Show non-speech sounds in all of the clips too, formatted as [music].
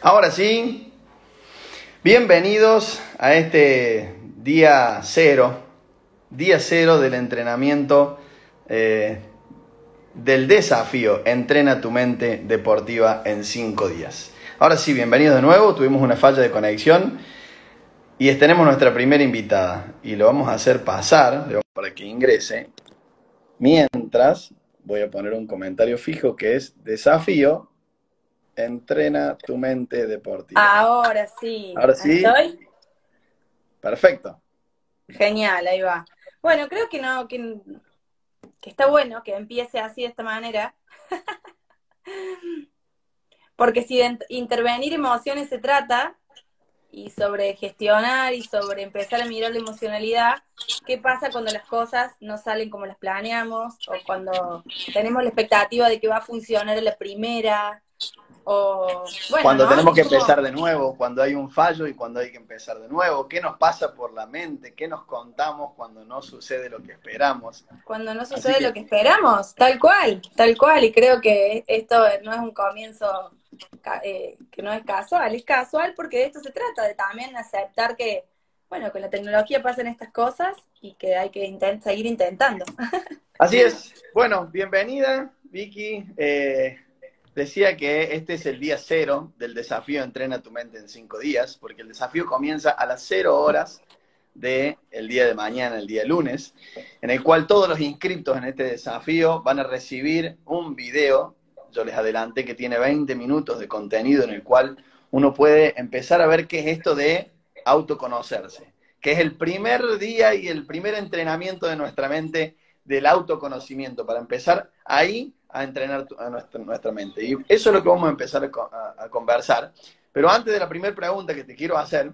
Ahora sí, bienvenidos a este día cero, día cero del entrenamiento eh, del desafío Entrena tu mente deportiva en cinco días. Ahora sí, bienvenidos de nuevo, tuvimos una falla de conexión y tenemos nuestra primera invitada y lo vamos a hacer pasar para que ingrese. Mientras voy a poner un comentario fijo que es desafío Entrena tu mente deportiva. Ahora sí. Ahora sí. ¿Estoy? Perfecto. Genial, ahí va. Bueno, creo que no, que, que está bueno que empiece así de esta manera. [laughs] Porque si de intervenir emociones se trata, y sobre gestionar y sobre empezar a mirar la emocionalidad, ¿qué pasa cuando las cosas no salen como las planeamos? O cuando tenemos la expectativa de que va a funcionar la primera, cuando tenemos que empezar de nuevo, cuando hay un fallo y cuando hay que empezar de nuevo, ¿qué nos pasa por la mente? ¿Qué nos contamos cuando no sucede lo que esperamos? Cuando no sucede lo que esperamos, tal cual, tal cual. Y creo que esto no es un comienzo eh, que no es casual, es casual porque de esto se trata, de también aceptar que, bueno, con la tecnología pasan estas cosas y que hay que seguir intentando. [laughs] Así es. Bueno, bienvenida, Vicky. Eh, decía que este es el día cero del desafío Entrena tu mente en cinco días, porque el desafío comienza a las cero horas del el día de mañana, el día lunes, en el cual todos los inscritos en este desafío van a recibir un video, yo les adelanté que tiene 20 minutos de contenido en el cual uno puede empezar a ver qué es esto de autoconocerse, que es el primer día y el primer entrenamiento de nuestra mente del autoconocimiento, para empezar ahí a entrenar a nuestra, mente. Y eso es lo que vamos a empezar a, conversar. Pero antes de la primera pregunta que te quiero hacer,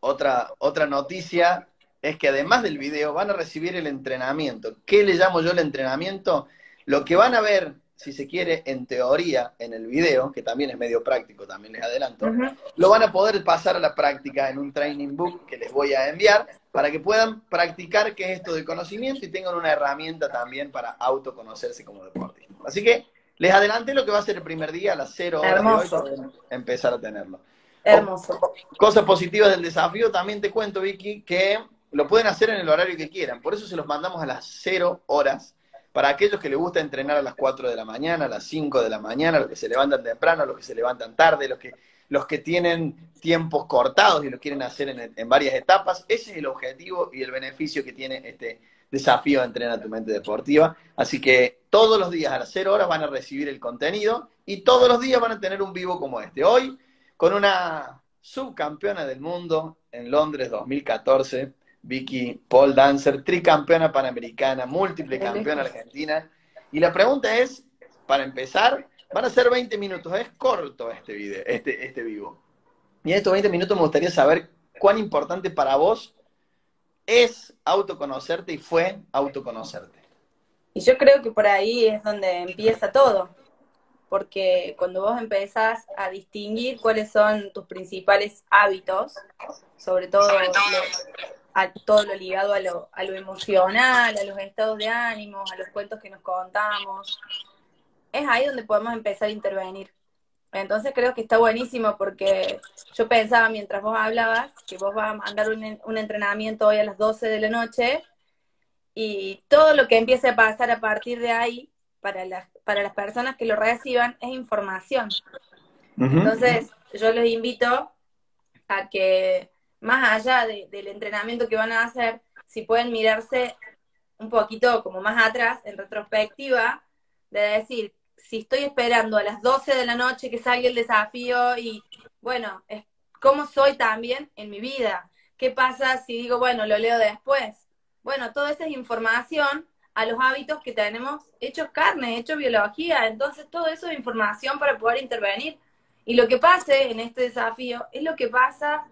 otra, otra noticia es que además del video van a recibir el entrenamiento. ¿Qué le llamo yo el entrenamiento? Lo que van a ver si se quiere, en teoría, en el video, que también es medio práctico, también les adelanto, lo van a poder pasar a la práctica en un training book que les voy a enviar para que puedan practicar qué es esto del conocimiento y tengan una herramienta también para autoconocerse como deportista. Así que les adelanté lo que va a ser el primer día a las 0 horas de hoy empezar a tenerlo. Hermoso. cosas positivas del desafío, también te cuento, Vicky, que lo pueden hacer en el horario que quieran. Por eso se los mandamos a las 0 horas para aquellos que les gusta entrenar a las 4 de la mañana, a las 5 de la mañana, los que se levantan temprano, los que se levantan tarde, los que, los que tienen tiempos cortados y lo quieren hacer en, varias etapas, ese es el objetivo y el beneficio que tiene este desafío de entrenar tu mente deportiva. Así que todos los días a las 0 horas van a recibir el contenido y todos los días van a tener un vivo como este. Hoy, con una subcampeona del mundo en Londres 2014, Vicky Paul Dancer, tricampeona panamericana, múltiple campeona argentina. Y la pregunta es, para empezar, van a ser 20 minutos, es corto este video, este, este vivo. Y en estos 20 minutos me gustaría saber cuán importante para vos es autoconocerte y fue autoconocerte. Y yo creo que por ahí es donde empieza todo, porque cuando vos empezás a distinguir cuáles son tus principales hábitos, sobre todo, a todo lo ligado a lo, a lo emocional, a los estados de ánimo, a los cuentos que nos contamos. Es ahí donde podemos empezar a intervenir. Entonces creo que está buenísimo porque yo pensaba mientras vos hablabas que vos vas a mandar un, un entrenamiento hoy a las 12 de la noche y todo lo que empiece a pasar a partir de ahí para las, para las personas que lo reciban es información. Entonces yo les invito a que más allá del entrenamiento que van a hacer, si pueden mirarse un poquito como más atrás, en retrospectiva, de decir, si estoy esperando a las 12 de la noche que salga el desafío y, bueno, ¿cómo soy también en mi vida? ¿Qué pasa si digo, bueno, lo leo después? Bueno, toda esa es información a los hábitos que tenemos hechos carne, hechos biología. Entonces, todo eso es información para poder intervenir. Y lo que pase en este desafío es lo que pasa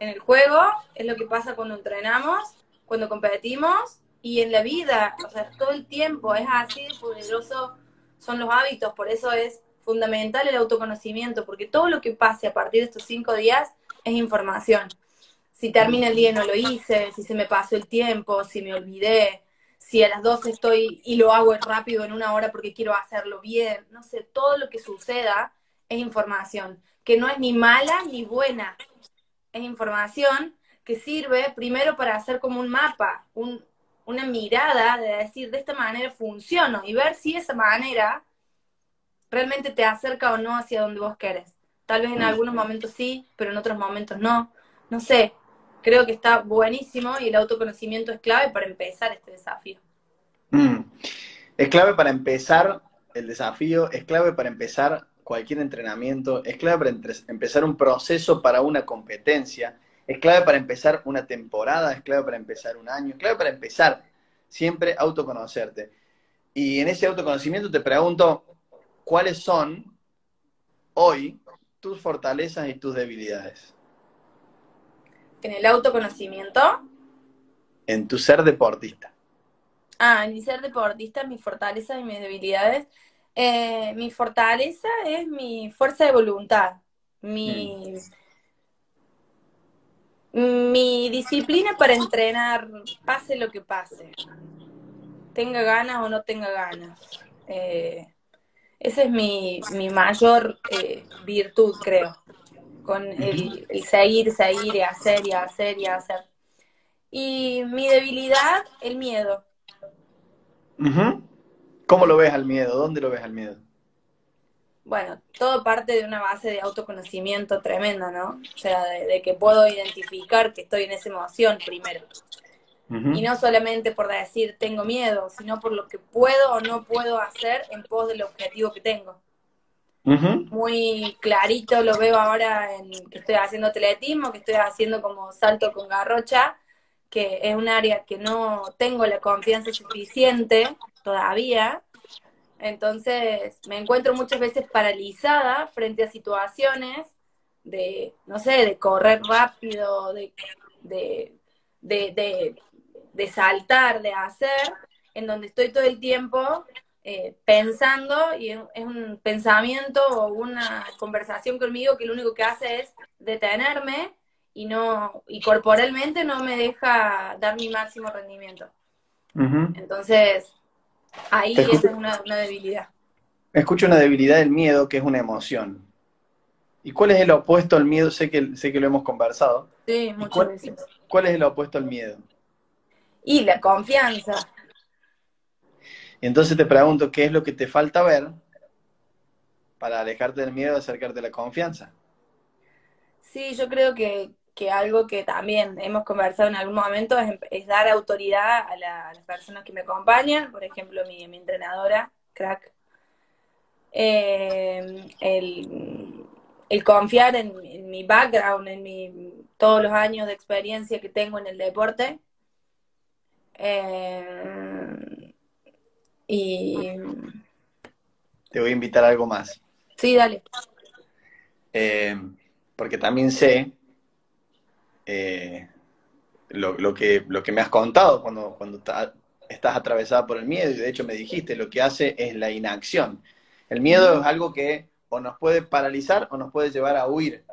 en el juego, es lo que pasa cuando entrenamos, cuando competimos y en la vida, o sea, todo el tiempo es así de poderoso, son los hábitos, por eso es fundamental el autoconocimiento, porque todo lo que pase a partir de estos cinco días es información. Si termina el día y no lo hice, si se me pasó el tiempo, si me olvidé, si a las 12 estoy y lo hago rápido en una hora porque quiero hacerlo bien, no sé, todo lo que suceda es información, que no es ni mala ni buena, es información que sirve primero para hacer como un mapa, una mirada de decir, de esta manera funciono y ver si esa manera realmente te acerca o no hacia donde vos querés. Tal vez en algunos momentos sí, pero en otros momentos no. No sé, creo que está buenísimo y el autoconocimiento es clave para empezar este desafío. Mm. Es clave para empezar el desafío, es clave para empezar cualquier entrenamiento, es clave para empezar un proceso para una competencia, es clave para empezar una temporada, es clave para empezar un año, es clave para empezar siempre autoconocerte. Y en ese autoconocimiento te pregunto, ¿cuáles son hoy tus fortalezas y tus debilidades? En el autoconocimiento. En tu ser deportista. Ah, en mi ser deportista, mis fortalezas y mis debilidades. Eh, mi fortaleza es mi fuerza de voluntad, mi, mm. mi disciplina para entrenar, pase lo que pase, tenga ganas o no tenga ganas. Eh, esa es mi, mi mayor eh, virtud, creo, con el, seguir, seguir y hacer y hacer y hacer. Y mi debilidad, el miedo. ¿Cómo lo ves al miedo? ¿Dónde lo ves al miedo? Bueno, todo parte de una base de autoconocimiento tremenda, ¿no? O sea, de, que puedo identificar que estoy en esa emoción primero. Y no solamente por decir tengo miedo, sino por lo que puedo o no puedo hacer en pos del objetivo que tengo. Muy clarito lo veo ahora en que estoy haciendo atletismo, que estoy haciendo como salto con garrocha, que es un área que no tengo la confianza suficiente todavía. Entonces me encuentro muchas veces paralizada frente a situaciones de, no sé, de correr rápido, de, de, de, de saltar, de hacer, en donde estoy todo el tiempo eh, pensando y es un pensamiento o una conversación conmigo que lo único que hace es detenerme y no y corporalmente no me deja dar mi máximo rendimiento. Entonces, ahí es una, debilidad. Escucho una debilidad del miedo, que es una emoción. ¿Y cuál es el opuesto al miedo? Sé que, sé que lo hemos conversado. Sí, muchas veces. ¿Cuál es el opuesto al miedo? Y la confianza. Entonces te pregunto, ¿qué es lo que te falta ver para alejarte del miedo y acercarte a la confianza? Sí, yo creo que, algo que también hemos conversado en algún momento es, dar autoridad a, las personas que me acompañan, por ejemplo, mi, entrenadora, crack. Eh, el, confiar en, en, mi background, en mi, todos los años de experiencia que tengo en el deporte eh, y... Te voy a invitar a algo más. Sí, dale. Eh, porque también sé eh, lo, que, lo que me has contado cuando, cuando estás atravesada por el miedo, y de hecho me dijiste, lo que hace es la inacción. El miedo es algo que o nos puede paralizar o nos puede llevar a huir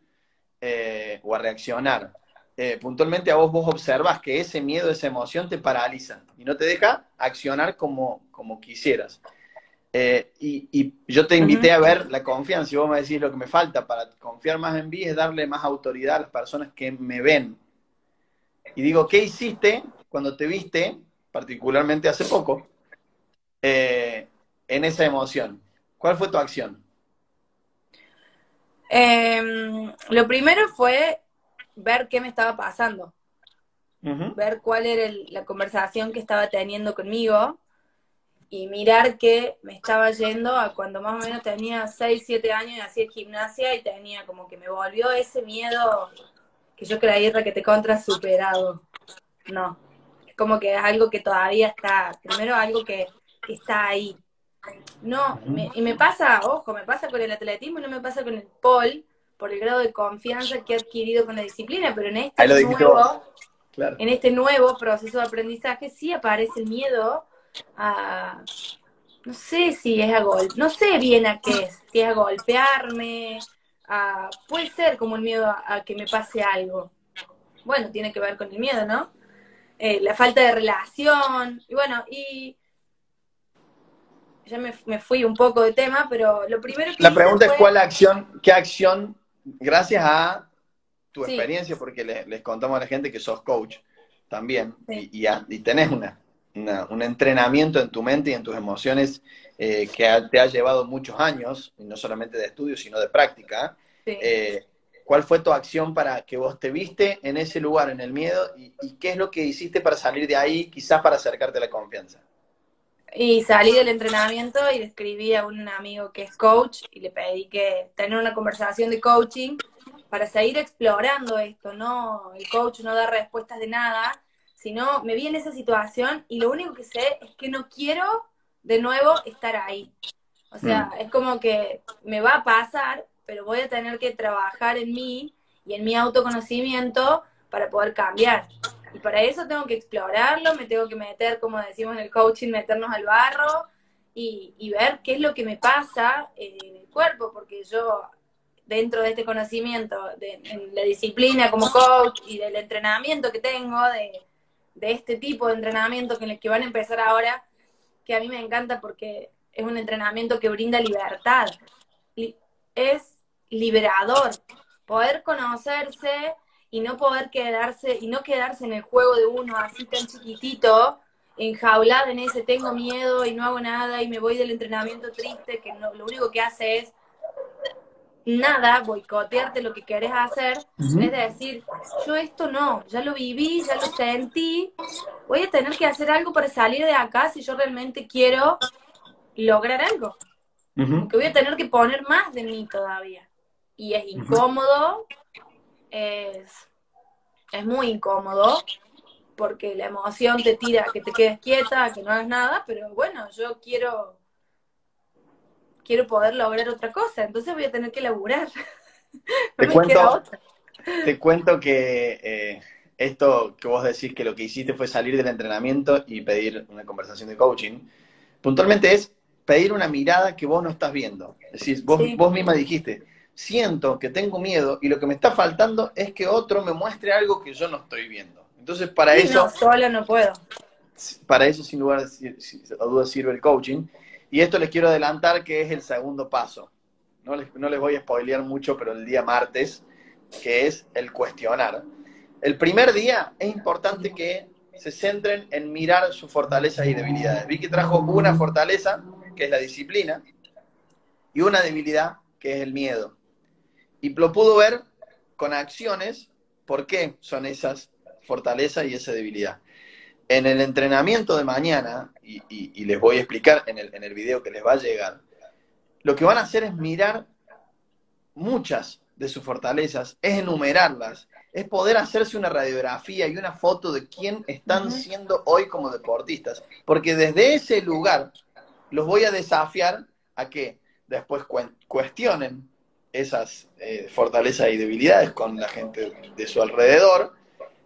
o a reaccionar. Eh, puntualmente a vos vos observas que ese miedo, esa emoción te paraliza y no te deja accionar como, como quisieras. Eh, y, yo te invité a ver la confianza y vos me decís lo que me falta para confiar más en mí es darle más autoridad a las personas que me ven. Y digo, ¿qué hiciste cuando te viste, particularmente hace poco, eh, en esa emoción? ¿Cuál fue tu acción? Em, lo primero fue ver qué me estaba pasando, ver cuál era la conversación que estaba teniendo conmigo y mirar que me estaba yendo a cuando más o menos tenía 6, 7 años y hacía gimnasia y tenía como que me volvió ese miedo que yo creía que te contra superado. No, es como que es algo que todavía está, primero algo que, está ahí. No, y me pasa, ojo, me pasa con el atletismo y no me pasa con el pole, por el grado de confianza que he adquirido con la disciplina, pero en este nuevo, en este nuevo proceso de aprendizaje sí aparece el miedo a no sé si es a gol, no sé bien a qué es, si es a golpearme, a, puede ser como el miedo a, que me pase algo. Bueno, tiene que ver con el miedo, ¿no? Eh, la falta de relación, y bueno, y ya me, fui un poco de tema, pero lo primero que La pregunta es cuál acción, qué acción, gracias a tu experiencia, porque les, contamos a la gente que sos coach también, y, y, tenés una, un entrenamiento en tu mente y en tus emociones eh, que te ha llevado muchos años, y no solamente de estudio, sino de práctica. Eh, ¿Cuál fue tu acción para que vos te viste en ese lugar, en el miedo, y, y qué es lo que hiciste para salir de ahí, quizás para acercarte a la confianza? Y salí del entrenamiento y le escribí a un amigo que es coach y le pedí que tener una conversación de coaching para seguir explorando esto, ¿no? El coach no da respuestas de nada, sino me vi en esa situación y lo único que sé es que no quiero de nuevo estar ahí. O sea, mm. es como que me va a pasar, pero voy a tener que trabajar en mí y en mi autoconocimiento para poder cambiar. Y para eso tengo que explorarlo, me tengo que meter, como decimos en el coaching, meternos al barro y, ver qué es lo que me pasa en el cuerpo, porque yo dentro de este conocimiento, de, en la disciplina como coach y del entrenamiento que tengo, de, este tipo de entrenamiento que, que van a empezar ahora, que a mí me encanta porque es un entrenamiento que brinda libertad. Es liberador poder conocerse y no poder quedarse, y no quedarse en el juego de uno así tan chiquitito, enjaulado en ese tengo miedo y no hago nada y me voy del entrenamiento triste, que lo único que hace es nada, boicotearte lo que querés hacer, es decir, yo esto no, ya lo viví, ya lo sentí, voy a tener que hacer algo para salir de acá si yo realmente quiero lograr algo. Que voy a tener que poner más de mí todavía. Y es incómodo, es, es muy incómodo porque la emoción te tira a que te quedes quieta, a que no hagas nada, pero bueno, yo quiero quiero poder lograr otra cosa, entonces voy a tener que laburar. [laughs] te, cuento, te cuento que eh, esto que vos decís que lo que hiciste fue salir del entrenamiento y pedir una conversación de coaching, puntualmente es pedir una mirada que vos no estás viendo. Es decir, vos, vos misma dijiste, siento que tengo miedo y lo que me está faltando es que otro me muestre algo que yo no estoy viendo. Entonces, para eso... No, solo no puedo. Para eso, sin lugar a dudas, sirve el coaching. Y esto les quiero adelantar que es el segundo paso. No les, no les voy a spoilear mucho, pero el día martes, que es el cuestionar. El primer día es importante que se centren en mirar sus fortalezas y debilidades. Vi que trajo una fortaleza, que es la disciplina, y una debilidad, que es el miedo y lo pudo ver con acciones por qué son esas fortalezas y esa debilidad. En el entrenamiento de mañana, y, les voy a explicar en el, en el video que les va a llegar, lo que van a hacer es mirar muchas de sus fortalezas, es enumerarlas, es poder hacerse una radiografía y una foto de quién están siendo hoy como deportistas. Porque desde ese lugar los voy a desafiar a que después cuestionen esas eh, fortalezas y debilidades con la gente de su alrededor,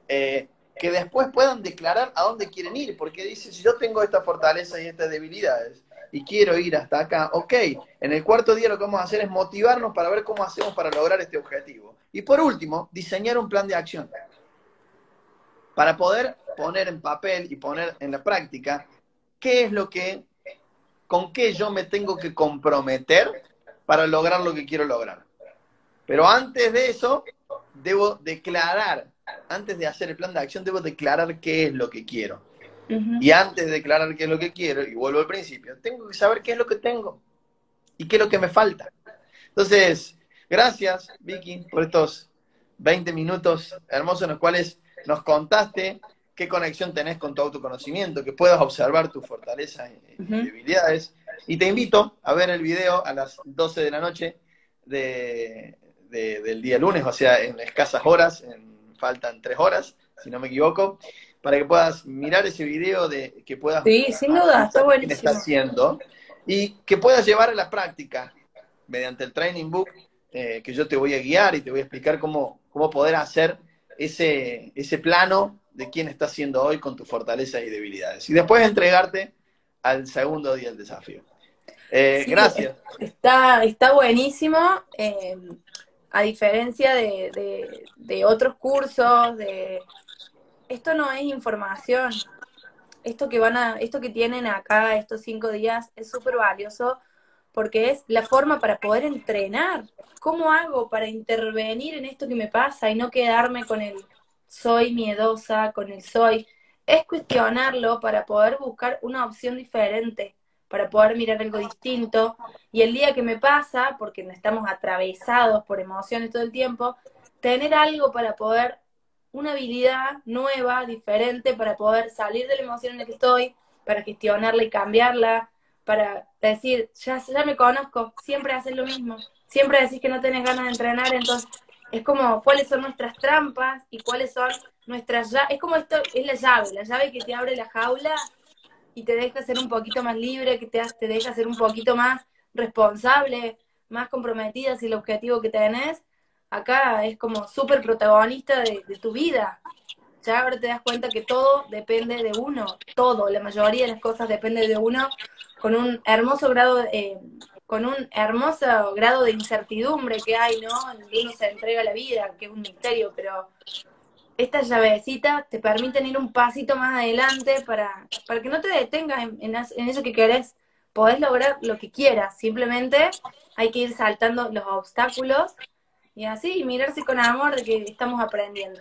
eh, que después puedan declarar a dónde quieren ir, porque dice, si yo tengo esta fortaleza y estas debilidades y quiero ir hasta acá, ok, en el cuarto día lo que vamos a hacer es motivarnos para ver cómo hacemos para lograr este objetivo. Y por último, diseñar un plan de acción para poder poner en papel y poner en la práctica qué es lo que, con qué yo me tengo que comprometer para lograr lo que quiero lograr. Pero antes de eso, debo declarar, antes de hacer el plan de acción, debo declarar qué es lo que quiero. Y antes de declarar qué es lo que quiero, y vuelvo al principio, tengo que saber qué es lo que tengo y qué es lo que me falta. Entonces, gracias, Vicky, por estos 20 minutos hermosos en los cuales nos contaste qué conexión tenés con tu autoconocimiento, que puedas observar tus fortalezas y debilidades, y te invito a ver el video a las 12 de la noche de, del día lunes, o sea, en escasas horas, en, faltan tres horas, si no me equivoco, para que puedas mirar ese video, de que puedas... Sí, sin duda, está buenísimo. está haciendo, y que puedas llevar a la práctica mediante el training book, eh, que yo te voy a guiar y te voy a explicar cómo, cómo poder hacer ese, ese plano de quién estás siendo hoy con tus fortalezas y debilidades. Y después entregarte al segundo día del desafío. Eh, gracias. Está, está buenísimo. Eh, a diferencia de, otros cursos, de esto no es información, esto que van a, esto que tienen acá, estos cinco días, es súper valioso porque es la forma para poder entrenar. ¿Cómo hago para intervenir en esto que me pasa y no quedarme con el soy miedosa, con el soy? Es cuestionarlo para poder buscar una opción diferente, para poder mirar algo distinto. Y el día que me pasa, porque estamos atravesados por emociones todo el tiempo, tener algo para poder una habilidad nueva, diferente, para poder salir de la emoción en la que estoy, para gestionarla y cambiarla, para decir, ya, ya me conozco, siempre haces lo mismo, siempre decís que no tenés ganas de entrenar, entonces es como cuáles son nuestras trampas y cuáles son nuestras es como esto, es la llave, la llave que te abre la jaula y te deja ser un poquito más libre, que te, te deja ser un poquito más responsable, más comprometida si el objetivo que tenés acá es como súper protagonista de, tu vida. Ya ahora te das cuenta que todo depende de uno, todo, la mayoría de las cosas depende de uno, con un hermoso grado, eh, con un hermoso grado de incertidumbre que hay, ¿no? Uno se entrega la vida, que es un misterio, pero estas llavecitas te permiten ir un pasito más adelante para, para que no te detengas en, en eso que querés. Podés lograr lo que quieras, simplemente hay que ir saltando los obstáculos y así, mirarse con amor de que estamos aprendiendo.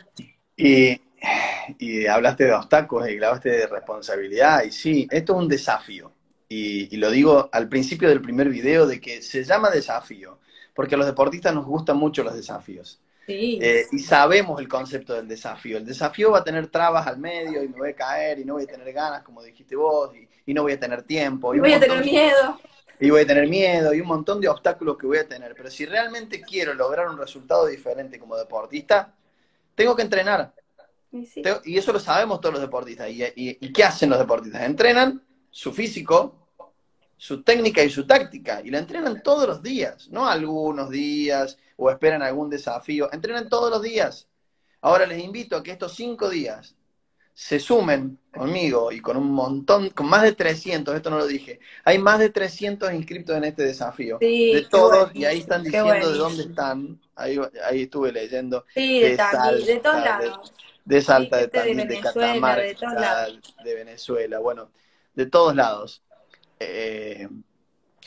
Y, hablaste de obstáculos y hablaste de responsabilidad, y sí, esto es un desafío. Y, lo digo al principio del primer video de que se llama desafío, porque a los deportistas nos gustan mucho los desafíos. Sí. Eh, y sabemos el concepto del desafío. El desafío va a tener trabas al medio y me voy a caer y no voy a tener ganas, como dijiste vos, y, no voy a tener tiempo. Y voy a tener miedo y voy a tener miedo y un montón de obstáculos que voy a tener. Pero si realmente quiero lograr un resultado diferente como deportista, tengo que entrenar. Y, eso lo sabemos todos los deportistas. ¿Y, qué hacen los deportistas? Entrenan su físico, su técnica y su táctica. Y la entrenan todos los días, no algunos días o esperan algún desafío. Entrenan todos los días. Ahora les invito a que estos cinco días se sumen conmigo y con un montón, con más de 300, esto no lo dije, hay más de 300 inscritos en este desafío. de todos, y ahí están diciendo de dónde están. Ahí, ahí estuve leyendo. Sí, de, de todos lados. De, Salta, de de, Catamarca, de, Venezuela, bueno, de todos lados. Eh,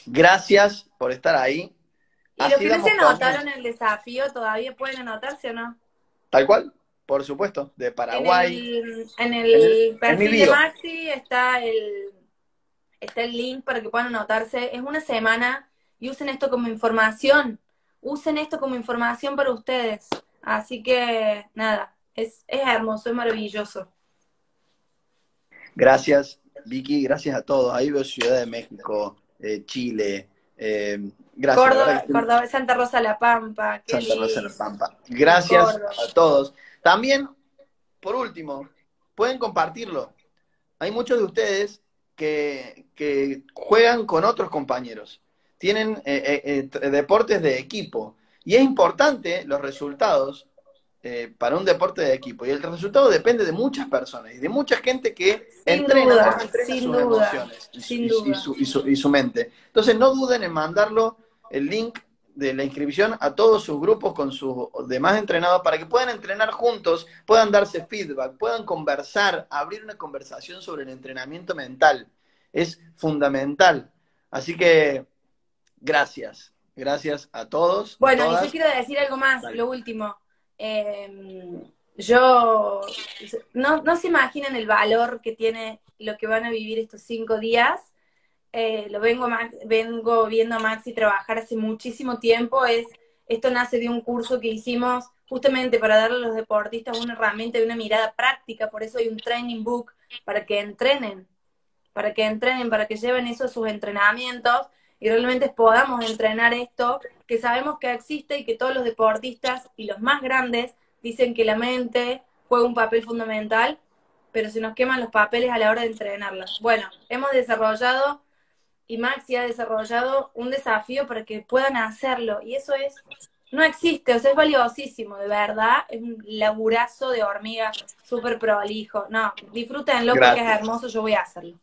gracias por estar ahí. ¿Y los que no se anotaron el desafío todavía pueden anotarse o no? Tal cual. Por supuesto, de Paraguay. En el, perfil de Maxi está el, está el link para que puedan anotarse. Es una semana y usen esto como información. Usen esto como información para ustedes. Así que, nada, es, es hermoso, es maravilloso. Gracias, Vicky, gracias a todos. Ahí veo Ciudad de México, eh, Chile. Eh, gracias. Córdoba, Córdoba, Santa Rosa La Pampa. Santa Rosa La Pampa. Gracias a todos. También, por último, pueden compartirlo. Hay muchos de ustedes que, juegan con otros compañeros, tienen eh, eh, eh, deportes de equipo. Y es importante los resultados para un deporte de equipo. Y el resultado depende de muchas personas y de mucha gente que entrena, sus emociones y, su, y su mente. Entonces no duden en mandarlo el link de la inscripción a todos sus grupos con sus demás entrenados para que puedan entrenar juntos, puedan darse feedback, puedan conversar, abrir una conversación sobre el entrenamiento mental. Es fundamental. Así que gracias, gracias a todos. Bueno, y yo quiero decir algo más, lo último. Em, yo, no, no se imaginan el valor que tiene lo que van a vivir estos cinco días. Eh, lo vengo, vengo viendo a Maxi trabajar hace muchísimo tiempo, es, esto nace de un curso que hicimos justamente para darle a los deportistas una herramienta y una mirada práctica, por eso hay un training book para que entrenen, para que entrenen, para que lleven eso a sus entrenamientos y realmente podamos entrenar esto, que sabemos que existe y que todos los deportistas y los más grandes dicen que la mente juega un papel fundamental, pero se nos queman los papeles a la hora de entrenarlos. Bueno, hemos desarrollado y Maxi ha desarrollado un desafío para que puedan hacerlo. Y eso es, no existe, o sea, es valiosísimo, de verdad, es un laburazo de hormiga súper prolijo. No, disfrútenlo porque es hermoso, yo voy a hacerlo.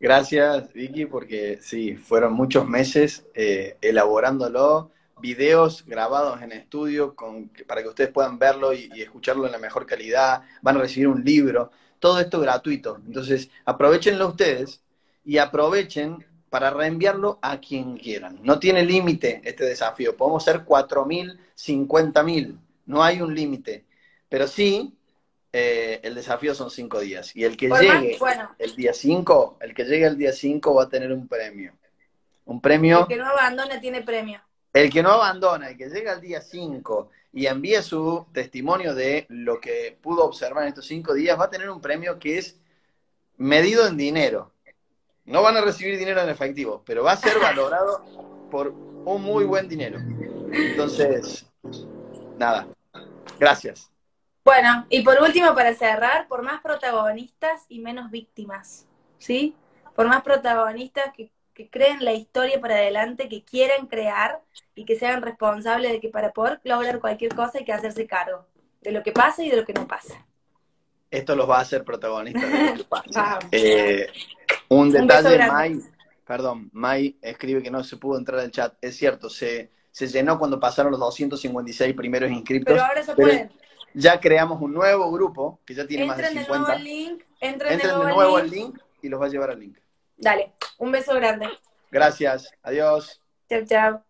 Gracias, Vicky, porque sí, fueron muchos meses eh, elaborándolo, videos grabados en estudio con, para que ustedes puedan verlo y, y, escucharlo en la mejor calidad, van a recibir un libro, todo esto gratuito. Entonces, aprovechenlo ustedes y aprovechen para reenviarlo a quien quieran. No tiene límite este desafío, podemos ser 4.000, 50.000, no hay un límite, pero sí eh, el desafío son cinco días. Y el que llegue el día 5, el que llegue el día 5 va a tener un premio. Un premio. El que no abandona tiene premio. El que no abandona, el que llega al día 5 y envíe su testimonio de lo que pudo observar en estos cinco días, va a tener un premio que es medido en dinero. No van a recibir dinero en efectivo, pero va a ser valorado [laughs] por un muy buen dinero. Entonces, nada. Gracias. Bueno, y por último, para cerrar, por más protagonistas y menos víctimas, ¿sí? Por más protagonistas que, creen la historia para adelante, que quieran crear y que sean responsables de que para poder lograr cualquier cosa hay que hacerse cargo de lo que pasa y de lo que no pasa. Esto los va a hacer protagonistas de lo que [laughs] pasa. Eh, un detalle, Mai, perdón, Mai escribe que no se pudo entrar al chat. Es cierto, se, se llenó cuando pasaron los 256 primeros inscriptos. Pero ahora se pueden ya creamos un nuevo grupo que ya tiene más de 50. Entren de nuevo link, entren, de nuevo, al link. y los va a llevar al link. Dale, un beso grande. Gracias, adiós. Chao, chao.